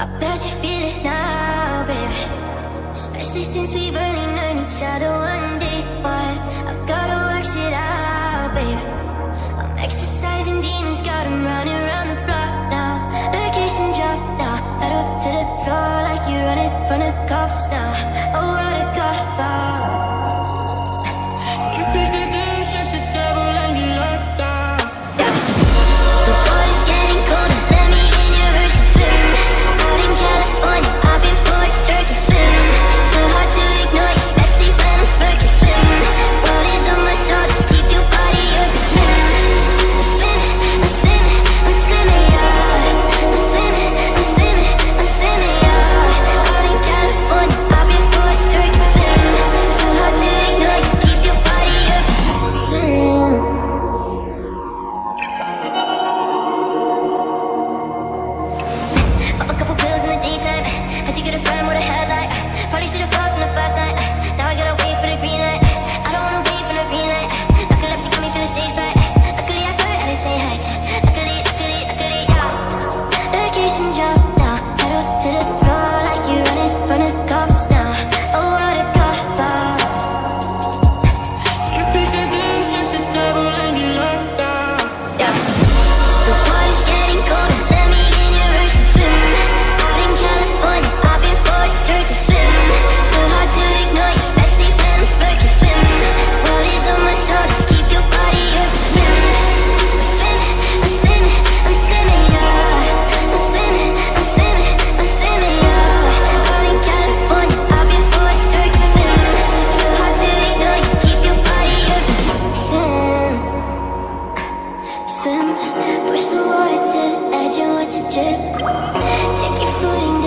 I bet you feel it now, baby. Especially since we've only known each other one day. But I've gotta work it out, baby. I'm exorcising demons, got 'em running around the block now. Location drop now. Pedal to the floor like you're running from the cops now. Oh, what a cop out. Had you get a friend with a headlight Probably should've fucked in the first night. Now I gotta wait for the green light. I don't wanna wait for the green light. Narcolepsy got me feeling stage fright Luckily I flirt, and I say hi. Take your footing.